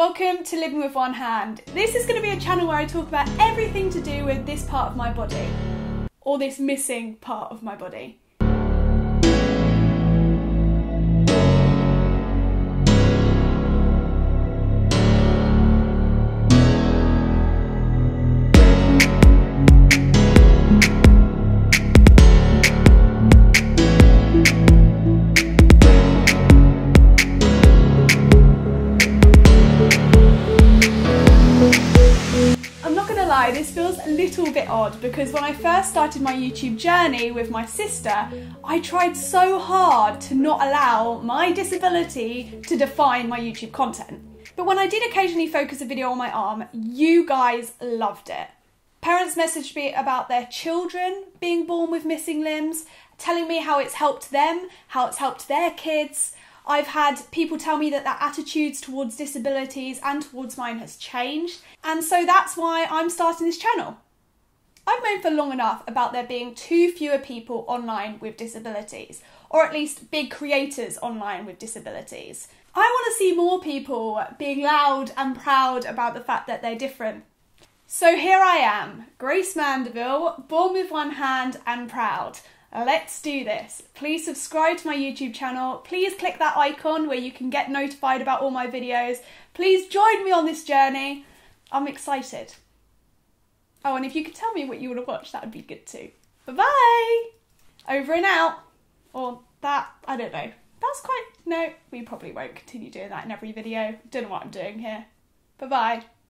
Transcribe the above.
Welcome to Living with One Hand. This is going to be a channel where I talk about everything to do with this part of my body, or this missing part of my body. Lie, this feels a little bit odd because when I first started my YouTube journey with my sister, I tried so hard to not allow my disability to define my YouTube content. But when I did occasionally focus a video on my arm, you guys loved it. Parents messaged me about their children being born with missing limbs, telling me how it's helped them, how it's helped their kids. I've had people tell me that their attitudes towards disabilities and towards mine has changed, and so that's why I'm starting this channel. I've known for long enough about there being too fewer people online with disabilities, or at least big creators online with disabilities. I want to see more people being loud and proud about the fact that they're different. So here I am, Grace Mandeville, born with one hand and proud. Let's do this. Please subscribe to my YouTube channel. Please click that icon where you can get notified about all my videos. Please join me on this journey. I'm excited. Oh, and if you could tell me what you want to watch, that would be good too. Bye bye! Over and out. Or that, I don't know. That's quite. No, we probably won't continue doing that in every video. Don't know what I'm doing here. Bye bye.